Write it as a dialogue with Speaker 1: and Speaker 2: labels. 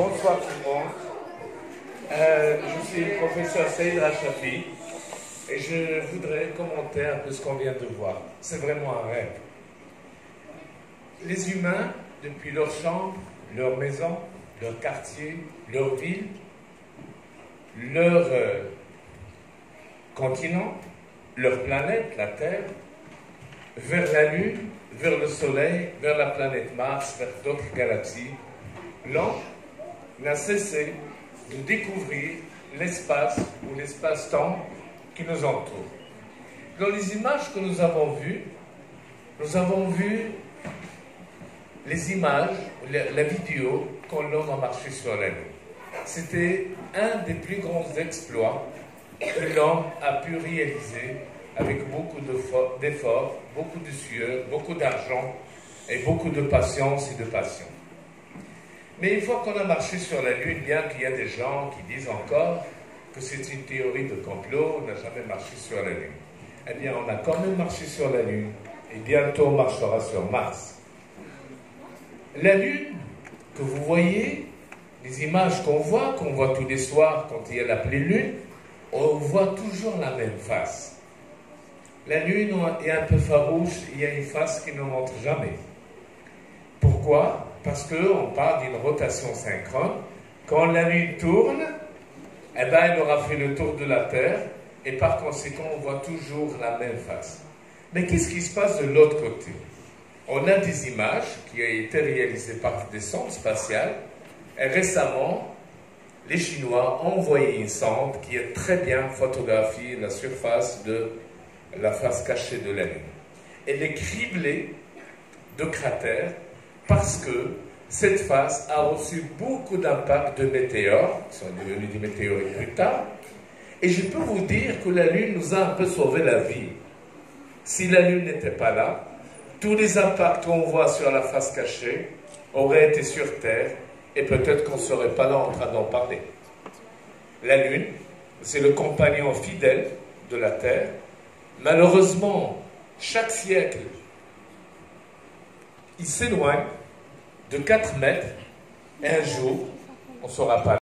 Speaker 1: Bonsoir tout le monde. Euh, je suis le professeur Saïd Rachafi et je voudrais commenter un peu ce qu'on vient de voir. C'est vraiment un rêve. Les humains, depuis leur chambre, leur maison, leur quartier, leur ville, leur euh, continent, leur planète, la Terre, vers la Lune, vers le Soleil, vers la planète Mars, vers d'autres galaxies, l'homme n'a cessé de découvrir l'espace ou l'espace-temps qui nous entoure. Dans les images que nous avons vues, nous avons vu les images, la, vidéo quand l'homme a marché sur la. C'était un des plus grands exploits que l'homme a pu réaliser avec beaucoup d'efforts, beaucoup de sueur, beaucoup d'argent et beaucoup de patience et de passion. Mais une fois qu'on a marché sur la Lune, bien qu'il y a des gens qui disent encore que c'est une théorie de complot, on n'a jamais marché sur la Lune. Eh bien, on a quand même marché sur la Lune et bientôt on marchera sur Mars. La Lune que vous voyez, les images qu'on voit, qu'on voit tous les soirs quand il y a la pleine Lune, on voit toujours la même face. La Lune est un peu farouche, il y a une face qui ne montre jamais. Pourquoi? Parce qu'on parle d'une rotation synchrone. Quand la Lune tourne, eh ben, elle aura fait le tour de la Terre et par conséquent, on voit toujours la même face. Mais qu'est-ce qui se passe de l'autre côté? On a des images qui ont été réalisées par des sondes spatiales et récemment, les Chinois ont envoyé une sonde qui a très bien photographié la surface de la face cachée de la Lune. Elle est criblée de cratères parce que cette face a reçu beaucoup d'impacts de météores, qui sont devenus des météorites plus tard, et je peux vous dire que la Lune nous a un peu sauvé la vie. Si la Lune n'était pas là, tous les impacts qu'on voit sur la face cachée auraient été sur Terre, et peut-être qu'on ne serait pas là en train d'en parler. La Lune, c'est le compagnon fidèle de la Terre, Malheureusement, chaque siècle, il s'éloigne de 4 mètres et un jour, on ne saura pas.